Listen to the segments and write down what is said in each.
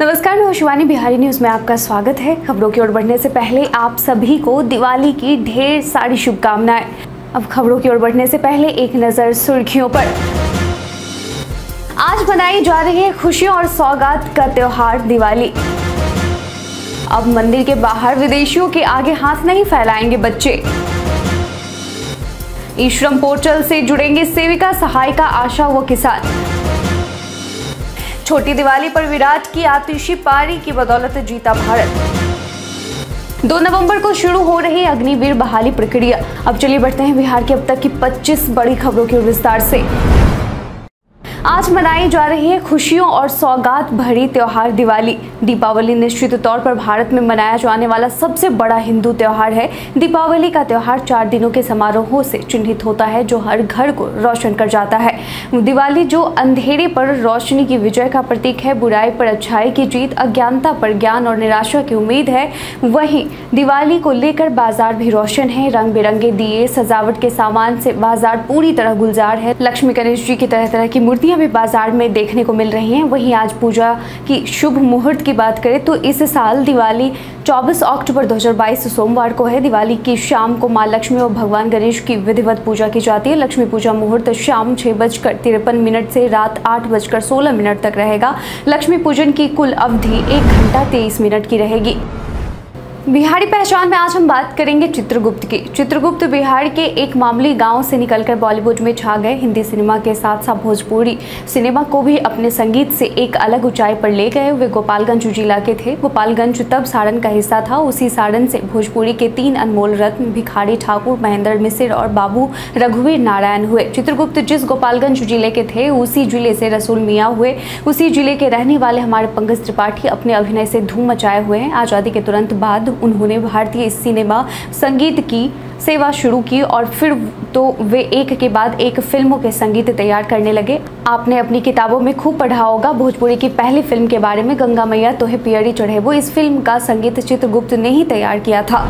नमस्कार, मैं शिवानी, बिहारी न्यूज़ में आपका स्वागत है। खबरों की ओर बढ़ने से पहले आप सभी को दिवाली की ढेर सारी शुभकामनाएँ। अब खबरों की ओर बढ़ने से पहले एक नज़र सुर्खियों पर। आज मनाई जा रही है खुशियों और सौगात का त्योहार दिवाली। अब मंदिर के बाहर विदेशियों के आगे हाथ नहीं फैलाएँगे बच्चे। ई श्रम पोर्टल से जुड़ेंगे सेविका, सहायिका, आशा व किसान। छोटी दिवाली पर विराट की आतिशी पारी की बदौलत जीता भारत। दो नवंबर को शुरू हो रही अग्निवीर बहाली प्रक्रिया। अब चलिए बढ़ते हैं बिहार की अब तक की 25 बड़ी खबरों के विस्तार से। आज मनाई जा रही है खुशियों और सौगात भरी त्यौहार। दिवाली, दीपावली निश्चित तौर पर भारत में मनाया जाने वाला सबसे बड़ा हिंदू त्यौहार है। दीपावली का त्यौहार चार दिनों के समारोहों से चिन्हित होता है, जो हर घर को रोशन कर जाता है। दिवाली जो अंधेरे पर रोशनी की विजय का प्रतीक है, बुराई पर अच्छाई की जीत, अज्ञानता पर ज्ञान और निराशा की उम्मीद है, वहीं दिवाली को लेकर बाज़ार भी रोशन है। रंग बिरंगे दिए, सजावट के सामान से बाज़ार पूरी तरह गुलजार है। लक्ष्मी गणेश जी की तरह तरह की मूर्तियाँ भी बाज़ार में देखने को मिल रही हैं। वहीं आज पूजा की शुभ मुहूर्त की बात करें तो इस साल दिवाली 24 अक्टूबर 2022 सोमवार को है। दिवाली की शाम को माँ लक्ष्मी और भगवान गणेश की विधिवत पूजा की जाती है। लक्ष्मी पूजा मुहूर्त शाम छह बजकर तिरपन मिनट से रात आठ बजकर सोलह मिनट तक रहेगा। लक्ष्मी पूजन की कुल अवधि एक घंटा तेईस मिनट की रहेगी। बिहारी पहचान में आज हम बात करेंगे चित्रगुप्त की। चित्रगुप्त बिहार के एक मामूली गाँव से निकलकर बॉलीवुड में छा गए। हिंदी सिनेमा के साथ साथ भोजपुरी सिनेमा को भी अपने संगीत से एक अलग ऊंचाई पर ले गए वे गोपालगंज जिला के थे। गोपालगंज तब सारण का हिस्सा था। उसी सारण से भोजपुरी के तीन अनमोल रत्न भिखारी ठाकुर, महेंद्र मिश्र और बाबू रघुवीर नारायण हुए। चित्रगुप्त जिस गोपालगंज ज़िले के थे, उसी ज़िले से रसूल मियाँ हुए। उसी ज़िले के रहने वाले हमारे पंकज त्रिपाठी अपने अभिनय से धूम मचाए हुए हैं। आज़ादी के तुरंत बाद उन्होंने भारतीय सिनेमा संगीत की सेवा शुरू की और फिर तो वे एक के बाद एक फ़िल्मों के संगीत तैयार करने लगे। आपने अपनी किताबों में खूब पढ़ा होगा, भोजपुरी की पहली फ़िल्म के बारे में, गंगा मैया, तोहे पियरी चढ़े, वो इस फ़िल्म का संगीत चित्रगुप्त ने ही तैयार किया था।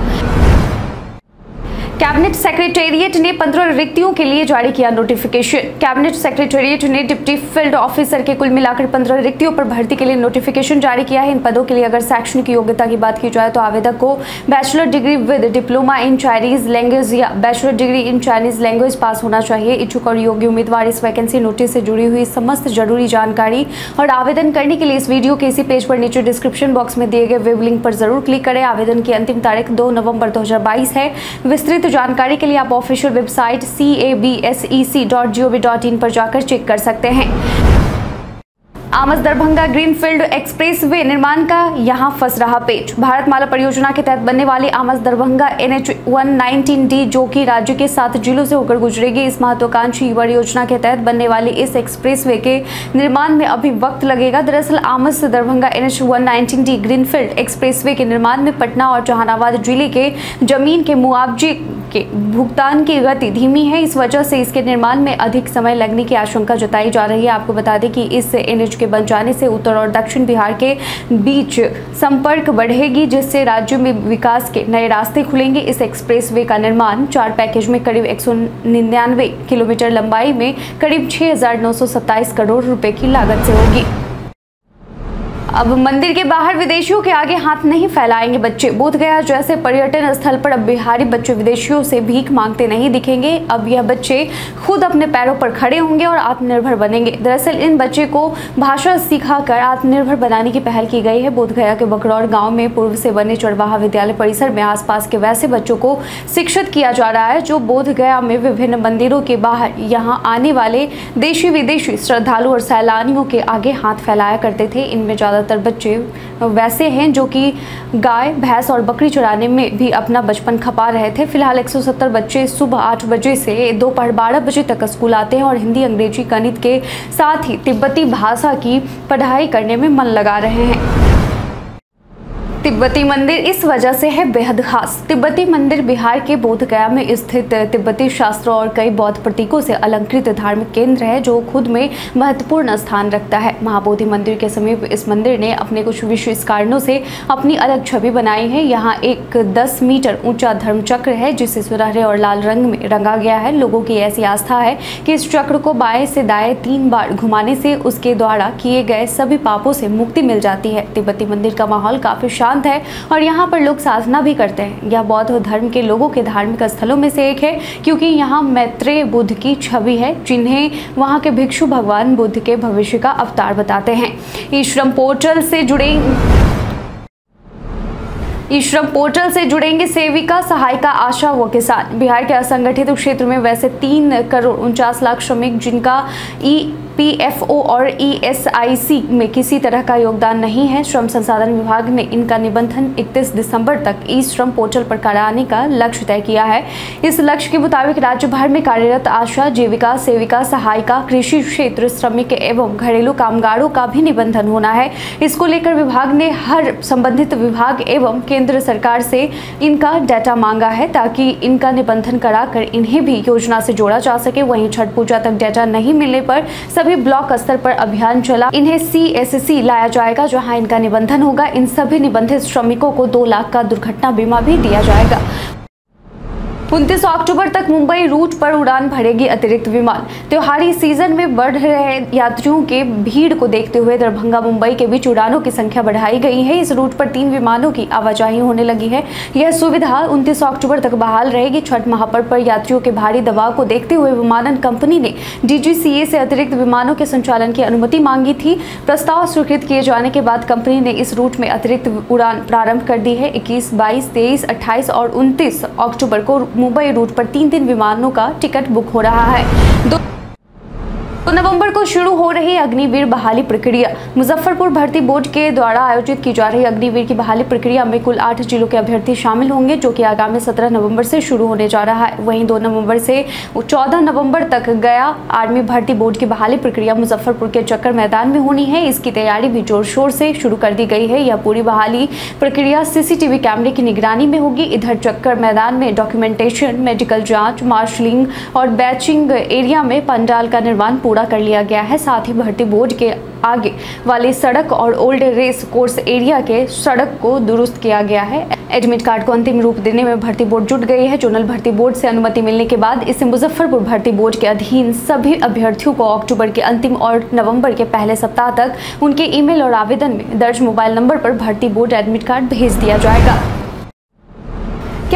कैबिनेट सेक्रेटेरिएट ने पंद्रह रिक्तियों के लिए जारी किया नोटिफिकेशन कैबिनेट सेक्रेटेरिएट ने डिप्टी फ़ील्ड ऑफिसर के कुल मिलाकर पंद्रह रिक्तियों पर भर्ती के लिए नोटिफिकेशन जारी किया है। इन पदों के लिए अगर शैक्षणिक योग्यता की बात की जाए तो आवेदक को bachelor degree with diploma in Chinese language या bachelor degree in Chinese language pass होना चाहिए। इच्छुक और योग्य उम्मीदवार इस वैकेंसी नोटिस से जुड़ी हुई समस्त ज़रूरी जानकारी और आवेदन करने के लिए इस वीडियो के इसी पेज पर नीचे डिस्क्रिप्शन बॉक्स में दिए गए वेब लिंक पर ज़रूर क्लिक करें। आवेदन की अंतिम तारीख दो नवंबर दो है। विस्तृत जानकारी के लिए आप ऑफिशियल वेबसाइट सी पर जाकर चेक कर सकते हैं। आमस दरभंगा ग्रीनफील्ड एक्सप्रेसवे निर्माण का यहाँ फंस रहा पेच। भारतमाला परियोजना के तहत बनने वाली Amas Darbhanga N H D जो कि राज्य के सात जिलों से होकर गुजरेगी, इस महत्वाकांक्षी परियोजना के तहत बनने वाली इस एक्सप्रेसवे के निर्माण में अभी वक्त लगेगा। दरअसल, Amas Darbhanga N H D greenfield expressway के निर्माण में पटना और जहानाबाद ज़िले के ज़मीन के मुआवजे के भुगतान की गति धीमी है, इस वजह से इसके निर्माण में अधिक समय लगने की आशंका जताई जा रही है। आपको बता दें कि इस एनएच के बन जाने से उत्तर और दक्षिण बिहार के बीच संपर्क बढ़ेगी, जिससे राज्य में विकास के नए रास्ते खुलेंगे। इस एक्सप्रेसवे का निर्माण चार पैकेज में करीब एक सौ निन्यानवे किलोमीटर लंबाई में करीब छह करोड़ रुपए की लागत से होगी। अब मंदिर के बाहर विदेशियों के आगे हाथ नहीं फैलाएँगे बच्चे। बोध गया, जैसे पर्यटन स्थल पर अब बिहारी बच्चे विदेशियों से भीख मांगते नहीं दिखेंगे। अब यह बच्चे खुद अपने पैरों पर खड़े होंगे और आत्मनिर्भर बनेंगे। दरअसल इन बच्चे को भाषा सिखाकर आत्मनिर्भर बनाने की पहल की गई है। बोध गया के बकरौर गाँव में पूर्व से बने चढ़वाहा विद्यालय परिसर में आसपास के वैसे बच्चों को शिक्षित किया जा रहा है, जो बोध गया में विभिन्न मंदिरों के बाहर यहाँ आने वाले देशी विदेशी श्रद्धालु और सैलानियों के आगे हाथ फैलाया करते थे। इनमें ज़्यादा ज़्यादातर बच्चे वैसे हैं जो कि गाय, भैंस और बकरी चुराने में भी अपना बचपन खपा रहे थे। फ़िलहाल 170 बच्चे सुबह आठ बजे से दोपहर बारह बजे तक स्कूल आते हैं और हिंदी, अंग्रेज़ी, गणित के साथ ही तिब्बती भाषा की पढ़ाई करने में मन लगा रहे हैं। तिब्बती मंदिर इस वजह से है बेहद खास। तिब्बती मंदिर बिहार के बोध गया में स्थित तिब्बती शास्त्रों और कई बौद्ध प्रतीकों से अलंकृत धार्मिक केंद्र है, जो खुद में महत्वपूर्ण स्थान रखता है। महाबोधि मंदिर के समीप इस मंदिर ने अपने कुछ विशेष कारणों से अपनी अलग छवि बनाई है। यहाँ एक दस मीटर ऊँचा धर्म चक्र है, जिसे सुनहरे और लाल रंग में रंगा गया है। लोगों की ऐसी आस्था है कि इस चक्र को बाएँ से दाएँ तीन बार घुमाने से उसके द्वारा किए गए सभी पापों से मुक्ति मिल जाती है। तिब्बती मंदिर का माहौल काफ़ी शांत शांत है और यहाँ पर लोग साधना भी करते हैं। यह बौद्ध धर्म के लोगों के धार्मिक स्थलों में से एक है, क्योंकि यहाँ मैत्रेय बुद्ध की छवि है, जिन्हें वहाँ के भिक्षु भगवान बुद्ध के भविष्य का अवतार बताते हैं। ईश्रम पोर्टल से जुड़े ईश्रम पोर्टल से जुड़ेंगे सेविका, सहायिका आशा व किसान बिहार के असंगठित क्षेत्र में वैसे तीन करोड़ उनचास लाख श्रमिक, जिनका ई पीएफओ और ईएसआईसी में किसी तरह का योगदान नहीं है। श्रम संसाधन विभाग ने इनका निबंधन 31 दिसंबर तक ई श्रम पोर्टल पर कराने का लक्ष्य तय किया है। इस लक्ष्य के मुताबिक राज्य भर में कार्यरत आशा, जीविका, सेविका, सहायिका, कृषि क्षेत्र, श्रमिक एवं घरेलू कामगारों का भी निबंधन होना है। इसको लेकर विभाग ने हर संबंधित विभाग एवं केंद्र सरकार से इनका डाटा मांगा है ताकि इनका निबंधन कराकर इन्हें भी योजना से जोड़ा जा सके। वहीं छठ पूजा तक डाटा नहीं मिलने पर सभी ब्लॉक स्तर पर अभियान चला। इन्हें सीएससी लाया जाएगा, जहाँ इनका निबंधन होगा। इन सभी निबंधित श्रमिकों को दो लाख का दुर्घटना बीमा भी दिया जाएगा। उनतीस अक्टूबर तक मुंबई रूट पर उड़ान भरेगी अतिरिक्त विमान। त्योहारी सीज़न में बढ़ रहे यात्रियों के भीड़ को देखते हुए दरभंगा, मुंबई के बीच उड़ानों की संख्या बढ़ाई गई है। इस रूट पर तीन विमानों की आवाजाही होने लगी है। यह सुविधा उनतीस अक्टूबर तक बहाल रहेगी। छठ महापर्व पर यात्रियों के भारी दबाव को देखते हुए विमानन कंपनी ने डीजीसीए से अतिरिक्त विमानों के संचालन की अनुमति मांगी थी। प्रस्ताव स्वीकृत किए जाने के बाद कंपनी ने इस रूट में अतिरिक्त उड़ान प्रारंभ कर दी है। इक्कीस, बाईस, तेईस, अट्ठाईस और उनतीस अक्टूबर को मुंबई रूट पर तीन दिन विमानों का टिकट बुक हो रहा है। तो नवंबर को शुरू हो रही अग्निवीर बहाली प्रक्रिया। मुजफ्फरपुर भर्ती बोर्ड के द्वारा आयोजित की जा रही अग्निवीर की बहाली प्रक्रिया में कुल आठ जिलों के अभ्यर्थी शामिल होंगे, जो कि आगामी सत्रह नवंबर से शुरू होने जा रहा है। वहीं दो नवंबर से चौदह नवंबर तक गया आर्मी भर्ती बोर्ड की बहाली प्रक्रिया मुजफ्फरपुर के चक्कर मैदान में होनी है। इसकी तैयारी भी ज़ोर शोर से शुरू कर दी गई है। यह पूरी बहाली प्रक्रिया सीसीटीवी कैमरे की निगरानी में होगी। इधर चक्कर मैदान में डॉक्यूमेंटेशन, मेडिकल जाँच, मार्शलिंग और बैचिंग एरिया में पंडाल का निर्माण पूरा पूरा कर लिया गया है। साथ ही भर्ती बोर्ड के आगे वाली सड़क और ओल्ड रेस कोर्स एरिया के सड़क को दुरुस्त किया गया है। एडमिट कार्ड को अंतिम रूप देने में भर्ती बोर्ड जुट गई है। जोनल भर्ती बोर्ड से अनुमति मिलने के बाद इसे मुजफ्फरपुर भर्ती बोर्ड के अधीन सभी अभ्यर्थियों को अक्टूबर के अंतिम और नवंबर के पहले सप्ताह तक उनके ईमेल और आवेदन में दर्ज मोबाइल नंबर पर भर्ती बोर्ड एडमिट कार्ड भेज दिया जाएगा।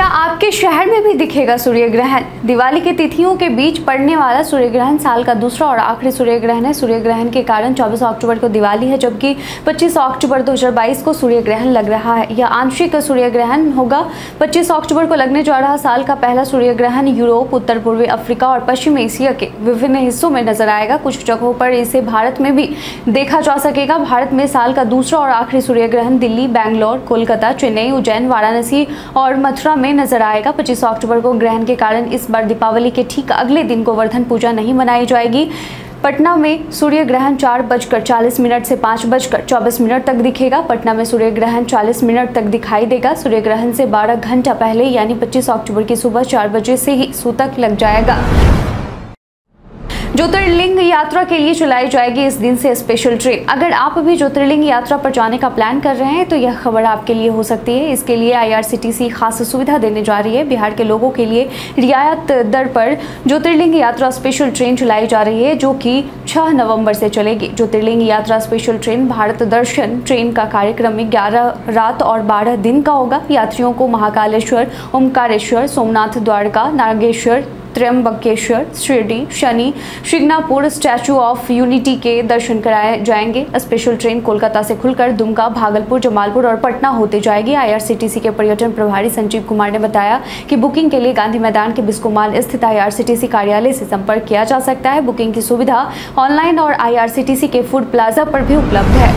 आपके शहर में भी दिखेगा सूर्य ग्रहण दिवाली की तिथियों के बीच पड़ने वाला सूर्य ग्रहण साल का दूसरा और आखिरी सूर्य ग्रहण है। सूर्य ग्रहण के कारण 24 अक्टूबर को दिवाली है, जबकि 25 अक्टूबर 2022 को सूर्य ग्रहण लग रहा है। यह आंशिक सूर्य ग्रहण होगा। 25 अक्टूबर को लगने जा रहा साल का पहला सूर्य ग्रहण यूरोप, उत्तर पूर्वी अफ्रीका और पश्चिम एशिया के विभिन्न हिस्सों में नज़र आएगा। कुछ जगहों पर इसे भारत में भी देखा जा सकेगा। भारत में साल का दूसरा और आखिरी सूर्य ग्रहण दिल्ली, बैंगलोर, कोलकाता, चेन्नई, उज्जैन, वाराणसी और मथुरा में नज़र आएगा। पच्चीस अक्टूबर को ग्रहण के कारण इस बार दीपावली के ठीक अगले दिन गोवर्धन पूजा नहीं मनाई जाएगी। पटना में सूर्य ग्रहण चार बजकर चालीस मिनट से पाँच बजकर चौबीस मिनट तक दिखेगा। पटना में सूर्य ग्रहण चालीस मिनट तक दिखाई देगा। सूर्य ग्रहण से 12 घंटा पहले, यानी 25 अक्टूबर की सुबह चार बजे से ही सूतक लग जाएगा। ज्योतिर्लिंग यात्रा के लिए चलाई जाएगी इस दिन से स्पेशल ट्रेन अगर आप भी ज्योतिर्लिंग यात्रा पर जाने का प्लान कर रहे हैं तो यह खबर आपके लिए हो सकती है। इसके लिए आईआरसीटीसी खास सुविधा देने जा रही है। बिहार के लोगों के लिए रियायत दर पर ज्योतिर्लिंग यात्रा स्पेशल ट्रेन चलाई जा रही है, जो कि छह नवंबर से चलेगी। ज्योतिर्लिंग यात्रा special train Bharat Darshan train का कार्यक्रम में ग्यारह रात और बारह दिन का होगा। यात्रियों को Mahakaleshwar Omkareshwar Somnath Dwarka, Nageshwar Trimbakeshwar, Shirdi, Shani, Shingnapur Statue of Unity के दर्शन कराए जाएँगे। स्पेशल ट्रेन कोलकाता से खुलकर दुमका, भागलपुर, जमालपुर और पटना होते जाएगी। आईआरसीटीसी के पर्यटन प्रभारी संजीव कुमार ने बताया कि बुकिंग के लिए गांधी मैदान के बिस्कुमाल स्थित आईआरसीटीसी कार्यालय से संपर्क किया जा सकता है। बुकिंग की सुविधा ऑनलाइन और आईआरसीटीसी के फ़ूड प्लाजा पर भी उपलब्ध है।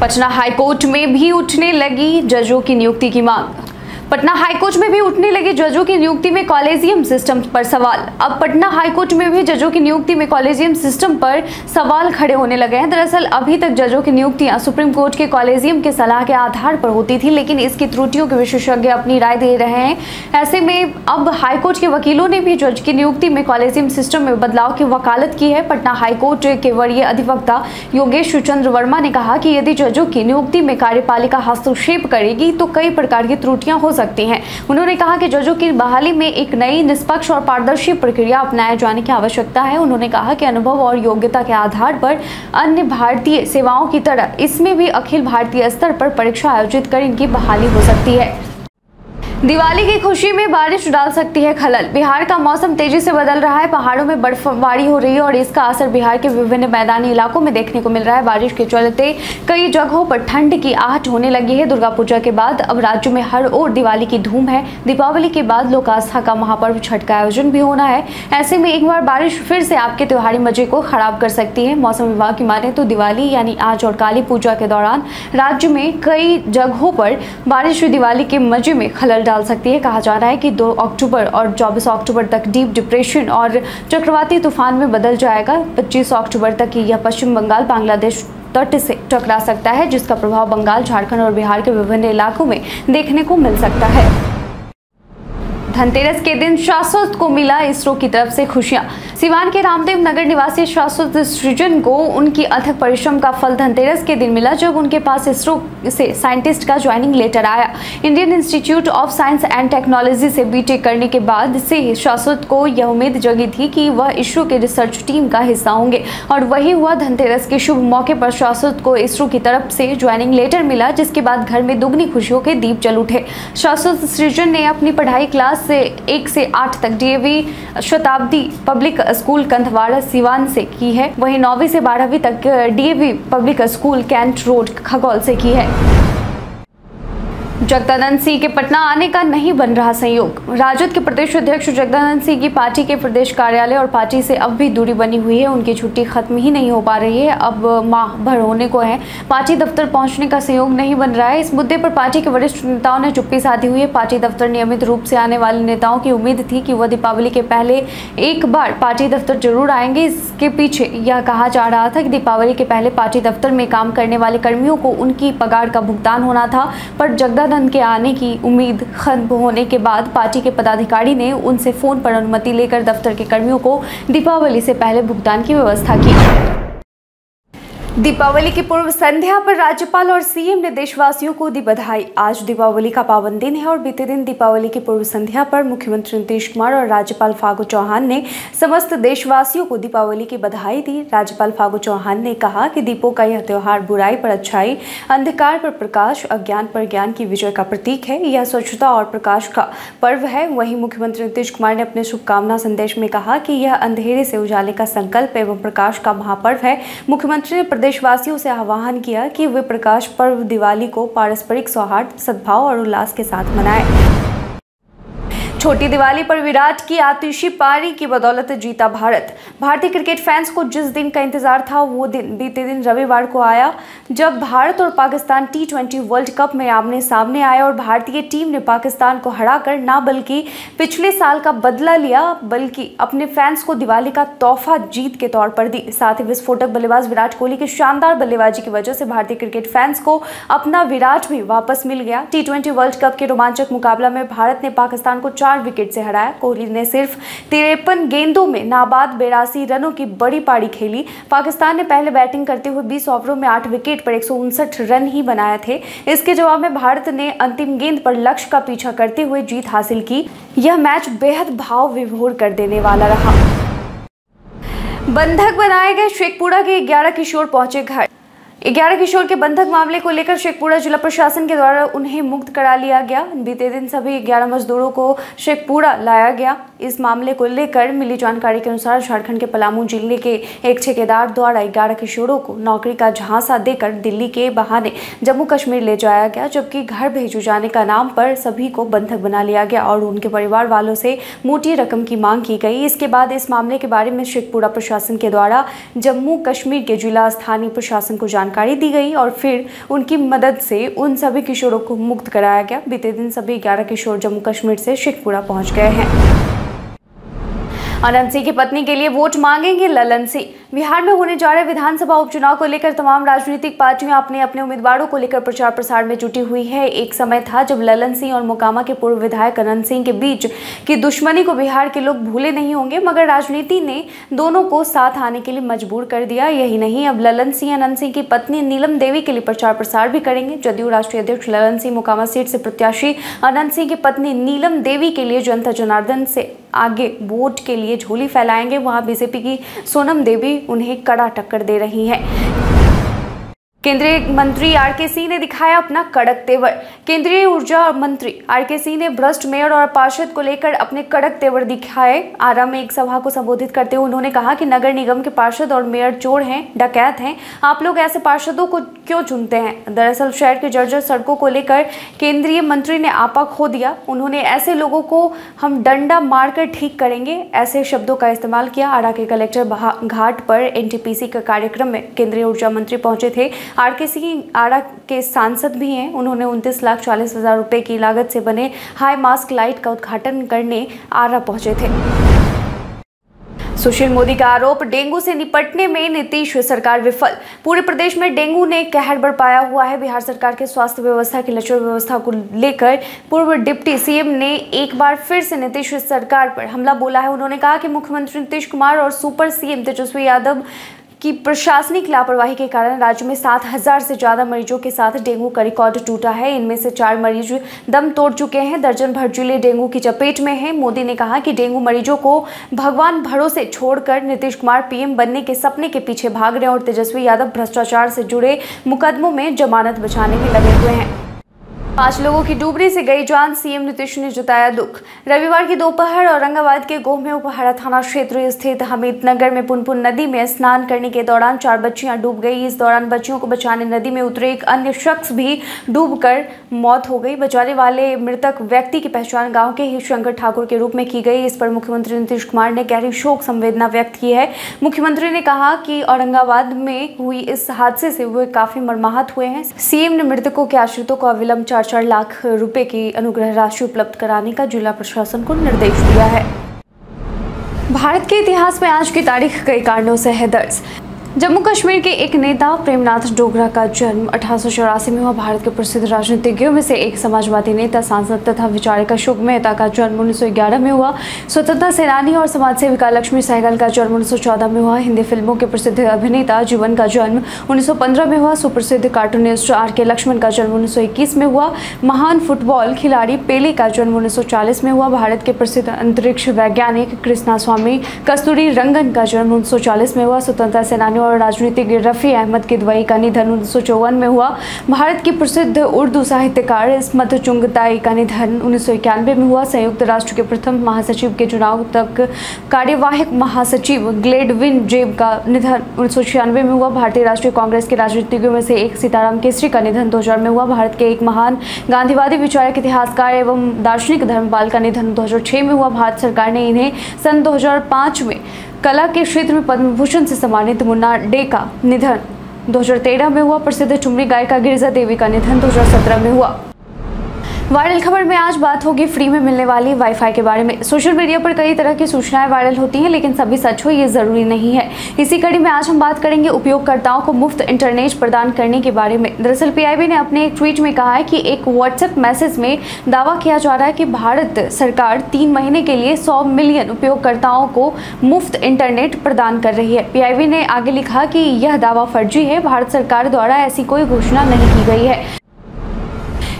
पटना हाईकोर्ट में भी उठने लगी जजों की नियुक्ति की मांग। पटना हाईकोर्ट में भी उठने लगे जजों की नियुक्ति में कॉलेजियम सिस्टम पर सवाल। अब पटना हाईकोर्ट में भी जजों की नियुक्ति में कॉलेजियम सिस्टम पर सवाल खड़े होने लगे हैं। दरअसल, अभी तक जजों की नियुक्तियाँ सुप्रीम कोर्ट के कॉलेजियम के सलाह के आधार पर होती थी, लेकिन इसकी त्रुटियों के विशेषज्ञ अपनी राय दे रहे हैं। ऐसे में अब हाईकोर्ट के वकीलों ने भी जज की नियुक्ति में कॉलेजियम सिस्टम में बदलाव की वकालत की है। पटना हाईकोर्ट के वरीय अधिवक्ता योगेश चंद्र वर्मा ने कहा कि यदि जजों की नियुक्ति में कार्यपालिका हस्तक्षेप करेगी तो कई प्रकार की त्रुटियाँ हो सकती हैं। उन्होंने कहा कि जजों की बहाली में एक नई निष्पक्ष और पारदर्शी प्रक्रिया अपनाए जाने की आवश्यकता है। उन्होंने कहा कि अनुभव और योग्यता के आधार पर अन्य भारतीय सेवाओं की तरह इसमें भी अखिल भारतीय स्तर पर परीक्षा आयोजित कर इनकी बहाली हो सकती है। दिवाली की खुशी में बारिश डाल सकती है खलल। बिहार का मौसम तेज़ी से बदल रहा है। पहाड़ों में बर्फबारी हो रही है और इसका असर बिहार के विभिन्न मैदानी इलाकों में देखने को मिल रहा है। बारिश के चलते कई जगहों पर ठंड की आहट होने लगी है। दुर्गा पूजा के बाद अब राज्य में हर ओर दिवाली की धूम है। दीपावली के बाद लोक आस्था का महापर्व छठ का आयोजन भी होना है। ऐसे में एक बार बारिश फिर से आपके त्योहारी मज़े को खराब कर सकती है। मौसम विभाग की माने तो दिवाली यानी आज और काली पूजा के दौरान राज्य में कई जगहों पर बारिश दिवाली के मज़े में खलल डाल सकती है। कहा जा रहा है कि 2 अक्टूबर और 24 अक्टूबर तक डीप डिप्रेशन और चक्रवाती तूफ़ान में बदल जाएगा। 25 अक्टूबर तक यह पश्चिम बंगाल, बांग्लादेश तट से टकरा सकता है, जिसका प्रभाव बंगाल, झारखंड और बिहार के विभिन्न इलाकों में देखने को मिल सकता है। धनतेरस के दिन शाश्वत को मिला इसरो की तरफ़ से खुशियाँ। सिवान के रामदेव नगर निवासी शाश्वत सृजन को उनकी अथक परिश्रम का फल धनतेरस के दिन मिला, जब उनके पास इसरो से साइंटिस्ट का ज्वाइनिंग लेटर आया। Indian Institute of Science and Technology से बीटेक करने के बाद से शाश्वत को यह उम्मीद जगी थी कि वह इसरो के रिसर्च टीम का हिस्सा होंगे, और वही हुआ धनतेरस के शुभ मौके पर शाश्वत को इसरो की तरफ़ से ज्वाइनिंग लेटर मिला, जिसके बाद घर में दुगनी खुशियों के दीप जल उठे। शाश्वत सृजन ने अपनी पढ़ाई क्लास से एक से आठ तक डीएवी शताब्दी पब्लिक स्कूल कंथवाड़ा सिवान से की है। वहीं नौवीं से बारहवीं तक DAV public school cantt road Khagaul से की है। जगदानंद सिंह के पटना आने का नहीं बन रहा संयोग राजद के प्रदेश अध्यक्ष जगदानंद सिंह की पार्टी के प्रदेश कार्यालय और पार्टी से अब भी दूरी बनी हुई है। उनकी छुट्टी खत्म ही नहीं हो पा रही है। अब माह भर होने को है। पार्टी दफ्तर पहुँचने का संयोग नहीं बन रहा है। इस मुद्दे पर पार्टी के वरिष्ठ नेताओं ने चुप्पी साधी हुई है। पार्टी दफ्तर नियमित रूप से आने वाले नेताओं की उम्मीद थी कि वह दीपावली के पहले एक बार पार्टी दफ्तर ज़रूर आएँगे। इसके पीछे यह कहा जा रहा था कि दीपावली के पहले पार्टी दफ्तर में काम करने वाले कर्मियों को उनकी पगार का भुगतान होना था, पर जगदानंद गठबंधन के आने की उम्मीद खत्म होने के बाद पार्टी के पदाधिकारी ने उनसे फ़ोन पर अनुमति लेकर दफ्तर के कर्मियों को दीपावली से पहले भुगतान की व्यवस्था की। दीपावली की पूर्व संध्या पर राज्यपाल और सीएम ने देशवासियों को दी बधाई। आज दीपावली का पावन दिन है और बीते दिन दीपावली की पूर्व संध्या पर मुख्यमंत्री नीतीश कुमार और राज्यपाल फागू चौहान ने समस्त देशवासियों को दीपावली की बधाई दी। राज्यपाल फागू चौहान ने कहा कि दीपों का यह त्योहार बुराई पर अच्छाई, अंधकार पर प्रकाश अज्ञान पर ज्ञान की विजय का प्रतीक है। यह स्वच्छता और प्रकाश का पर्व है। वहीं मुख्यमंत्री नीतीश कुमार ने अपने शुभकामना संदेश में कहा कि यह अंधेरे से उजाले का संकल्प एवं प्रकाश का महापर्व है। मुख्यमंत्री ने प्रदेशवासियों से आह्वान किया कि वे प्रकाश पर्व दिवाली को पारस्परिक सौहार्द, सद्भाव और उल्लास के साथ मनाएँ। छोटी दिवाली पर विराट की आतिशी पारी की बदौलत जीता भारत। भारतीय क्रिकेट फैंस को जिस दिन का इंतज़ार था, वो दिन, बीते दिन रविवार को आया, जब भारत और Pakistan T twenty world cup में आमने सामने आए और भारतीय टीम ने पाकिस्तान को हराकर ना बल्कि पिछले साल का बदला लिया, बल्कि अपने फैंस को दिवाली का तोहफा जीत के तौर पर दी। साथ ही विस्फोटक बल्लेबाज विराट कोहली की शानदार बल्लेबाजी की वजह से भारतीय क्रिकेट फैंस को अपना विराट भी वापस मिल गया। टी वर्ल्ड कप के रोमांचक मुकाबला में भारत ने पाकिस्तान को चार चार विकेट से हराया। कोहली ने सिर्फ़ तिरपन गेंदों में नाबाद बेरासी रनों की बड़ी पारी खेली। पाकिस्तान ने पहले बैटिंग करते हुए 20 ओवरों में आठ विकेट पर एक सौ उनसठ रन ही बनाए थे। इसके जवाब में भारत ने अंतिम गेंद पर लक्ष्य का पीछा करते हुए जीत हासिल की। यह मैच बेहद भाव विभोर कर देने वाला रहा। बंधक बनाए गए शेखपुरा के 11 किशोर पहुँचे घर। ग्यारह किशोर के बंधक मामले को लेकर शेखपुरा जिला प्रशासन के द्वारा उन्हें मुक्त करा लिया गया। बीते दिन सभी ग्यारह मजदूरों को शेखपुरा लाया गया। इस मामले को लेकर मिली जानकारी के अनुसार झारखंड के पलामू ज़िले के एक ठेकेदार द्वारा ग्यारह किशोरों को नौकरी का झांसा देकर दिल्ली के बहाने जम्मू कश्मीर ले जाया गया, जबकि घर भेजू जाने का नाम पर सभी को बंधक बना लिया गया और उनके परिवार वालों से मोटी रकम की मांग की गई। इसके बाद इस मामले के बारे में शेखपुरा प्रशासन के द्वारा जम्मू कश्मीर के जिला स्थानीय प्रशासन को जानकारी जानकारी दी गई और फिर उनकी मदद से उन सभी किशोरों को मुक्त कराया गया। बीते दिन सभी ग्यारह किशोर जम्मू कश्मीर से शेखपुरा पहुँच गए हैं। अनंत सिंह की पत्नी के लिए वोट मांगेंगे ललन सिंह। बिहार में होने जा रहे विधानसभा उपचुनाव को लेकर तमाम राजनीतिक पार्टियाँ अपने अपने उम्मीदवारों को लेकर प्रचार प्रसार में जुटी हुई है। एक समय था जब ललन सिंह और मोकामा के पूर्व विधायक अनंत सिंह के बीच की दुश्मनी को बिहार के लोग भूले नहीं होंगे, मगर राजनीति ने दोनों को साथ आने के लिए मजबूर कर दिया। यही नहीं, अब ललन सिंह, अनंत सिंह की पत्नी नीलम देवी के लिए प्रचार प्रसार भी करेंगे। जदयू राष्ट्रीय अध्यक्ष ललन सिंह, मोकामा सीट से प्रत्याशी अनंत सिंह की पत्नी नीलम देवी के लिए जनता जनार्दन से आगे वोट के लिए झोली फैलाएँगे। वहाँ बीजेपी की सोनम देवी उन्हें कड़ा टक्कर दे रही हैं। केंद्रीय मंत्री आर के सिंह ने दिखाया अपना कड़क तेवर। केंद्रीय ऊर्जा मंत्री आर के सिंह ने भ्रष्ट मेयर और पार्षद को लेकर अपने कड़क तेवर दिखाए। आरा में एक सभा को संबोधित करते हुए उन्होंने कहा कि नगर निगम के पार्षद और मेयर चोर हैं, डकैत हैं। आप लोग ऐसे पार्षदों को क्यों चुनते हैं? दरअसल शहर के जर्जर सड़कों को लेकर केंद्रीय मंत्री ने आपा खो दिया। उन्होंने ऐसे लोगों को हम डंडा मारकर ठीक करेंगे, ऐसे शब्दों का इस्तेमाल किया। आरा के कलेक्टर घाट पर एनटीपीसी का कार्यक्रम में केंद्रीय ऊर्जा मंत्री पहुँचे थे। आर के सिंह आरा के सांसद भी हैं। उन्होंने उनतीस लाख चालीस हज़ार रुपए की लागत से बने हाई मास्क लाइट का उद्घाटन करने आरा पहुँचे थे। सुशील मोदी का आरोप, डेंगू से निपटने में नीतीश सरकार विफल। पूरे प्रदेश में डेंगू ने कहर बरपाया हुआ है। बिहार सरकार के स्वास्थ्य व्यवस्था की लचर व्यवस्था को लेकर पूर्व डिप्टी सीएम ने एक बार फिर से नीतीश सरकार पर हमला बोला है। उन्होंने कहा कि मुख्यमंत्री नीतीश कुमार और सुपर सीएम तेजस्वी यादव कि प्रशासनिक लापरवाही के कारण राज्य में सात हज़ार से ज़्यादा मरीजों के साथ डेंगू का रिकॉर्ड टूटा है। इनमें से चार मरीज़ दम तोड़ चुके हैं। दर्जन भर ज़िले डेंगू की चपेट में हैं। मोदी ने कहा कि डेंगू मरीजों को भगवान भरोसे छोड़कर नीतीश कुमार पीएम बनने के सपने के पीछे भाग रहे हैं और तेजस्वी यादव भ्रष्टाचार से जुड़े मुकदमों में जमानत बचाने में लगे हुए हैं। पाँच लोगों की डूबने से गई जान, सीएम नीतीश ने जताया दुख। रविवार की दोपहर औरंगाबाद के गोह में उपहारा थाना क्षेत्र स्थित हमीद नगर में पुनपुन नदी में स्नान करने के दौरान चार बच्चियाँ डूब गई। इस दौरान बच्चियों को बचाने नदी में उतरे एक अन्य शख्स भी डूबकर मौत हो गई। बचाने वाले मृतक व्यक्ति की पहचान गाँव के ही शंकर ठाकुर के रूप में की गई। इस पर मुख्यमंत्री नीतीश कुमार ने गहरी शोक संवेदना व्यक्त की है। मुख्यमंत्री ने कहा कि औरंगाबाद में हुई इस हादसे से वे काफ़ी मरमाहत हुए हैं। सीएम ने मृतकों के आश्रितों को अविलंब चार चार लाख रुपए की अनुग्रह राशि उपलब्ध कराने का जिला प्रशासन को निर्देश दिया है। भारत के इतिहास में आज की तारीख कई कारणों से है दर्ज। जम्मू कश्मीर के एक नेता प्रेमनाथ डोगरा का जन्म अठारह सौ चौरासी में हुआ। भारत के प्रसिद्ध राजनीतिज्ञों में से एक समाजवादी नेता, सांसद तथा विचारक अशोक मेहता का जन्म 1911 में हुआ। स्वतंत्रता सेनानी और समाज सेविका लक्ष्मी सहगल का जन्म 1914 में हुआ। हिंदी फ़िल्मों के प्रसिद्ध अभिनेता जीवन का जन्म 1915 में हुआ। सुप्रसिद्ध कार्टूनिस्ट आर के लक्ष्मण का जन्म उन्नीस सौ इक्कीस में हुआ। महान फुटबॉल खिलाड़ी पेले का जन्म उन्नीस सौ चालीस में हुआ। भारत के प्रसिद्ध अंतरिक्ष वैज्ञानिक कृष्णा स्वामी कस्तूरी रंगन का जन्म उन्नीस सौ चालीस में हुआ। स्वतंत्रता सेनानी और राजनीतिक रफ़ी अहमद की दुआई का निधन उन्नीस में हुआ। भारत की प्रसिद्ध उर्दू साहित्यकार इसमत चुंगताई का निधन उन्नीस में हुआ। संयुक्त राष्ट्र के प्रथम महासचिव के चुनाव तक कार्यवाहक महासचिव ग्लेडविन जेब का निधन उन्नीस में हुआ। भारतीय राष्ट्रीय कांग्रेस के राजनीतिज्ञों में से एक सीताराम केसरी का निधन दो हज़ार में हुआ। भारत के एक महान गांधीवादी विचारक, इतिहासकार एवं दार्शनिक धर्मपाल का निधन 2006 में हुआ। भारत सरकार ने इन्हें सन 2005 में कला के क्षेत्र में पद्म भूषण से सम्मानित मुन्ना डे का निधन 2013 में हुआ प्रसिद्ध चुमरी गायिका गिरिजा देवी का निधन 2017 में हुआ। वायरल खबर में आज बात होगी फ्री में मिलने वाली वाईफाई के बारे में। सोशल मीडिया पर कई तरह की सूचनाएँ वायरल होती हैं, लेकिन सभी सच हो, ये ज़रूरी नहीं है। इसी कड़ी में आज हम बात करेंगे उपयोगकर्ताओं को मुफ़्त इंटरनेट प्रदान करने के बारे में। दरअसल पीआईबी ने अपने एक ट्वीट में कहा है कि एक व्हाट्सएप मैसेज में दावा किया जा रहा है कि भारत सरकार तीन महीने के लिए सौ मिलियन उपयोगकर्ताओं को मुफ़्त इंटरनेट प्रदान कर रही है। पीआईबी ने आगे लिखा कि यह दावा फर्जी है। भारत सरकार द्वारा ऐसी कोई घोषणा नहीं की गई है।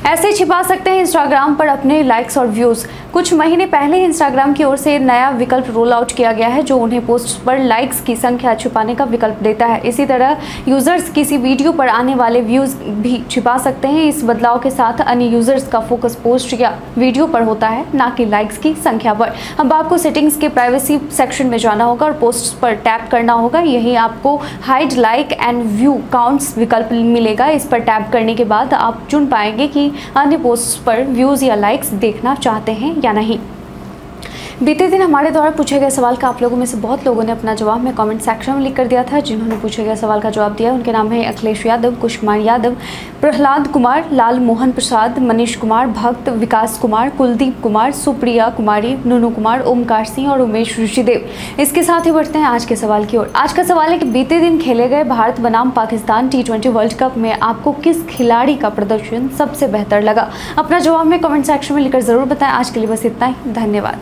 ऐसे छिपा सकते हैं इंस्टाग्राम पर अपने लाइक्स और व्यूज़ कुछ महीने पहले इंस्टाग्राम की ओर से नया विकल्प रोल आउट किया गया है, जो उन्हें पोस्ट पर लाइक्स की संख्या छुपाने का विकल्प देता है। इसी तरह यूज़र्स किसी वीडियो पर आने वाले व्यूज़ भी छिपा सकते हैं। इस बदलाव के साथ अन्य यूज़र्स का फोकस पोस्ट या वीडियो पर होता है, ना कि लाइक्स की संख्या पर। अब आपको सेटिंग्स के प्राइवेसी सेक्शन में जाना होगा और पोस्ट पर टैप करना होगा। यही आपको hide like and view counts विकल्प मिलेगा। इस पर टैप करने के बाद आप चुन पाएँगे कि अन्य पोस्ट पर व्यूज़ या लाइक्स देखना चाहते हैं या नहीं। बीते दिन हमारे द्वारा पूछे गए सवाल का आप लोगों में से बहुत लोगों ने अपना जवाब में कमेंट सेक्शन में लिख कर दिया था। जिन्होंने पूछे गए सवाल का जवाब दिया उनके नाम है अखिलेश यादव कुश कुमार यादव, प्रहलाद कुमार, लाल मोहन प्रसाद, मनीष कुमार, भक्त विकास कुमार, कुलदीप कुमार, सुप्रिया कुमारी, नुनू कुमार, ओमकार सिंह और उमेश ऋषिदेव। इसके साथ ही बढ़ते हैं आज के सवाल की ओर। आज का सवाल है कि बीते दिन खेले गए भारत बनाम पाकिस्तान टी वर्ल्ड कप में आपको किस खिलाड़ी का प्रदर्शन सबसे बेहतर लगा? अपना जवाब में कमेंट सेक्शन में लिखकर ज़रूर बताएँ। आज के लिए बस इतना ही। धन्यवाद।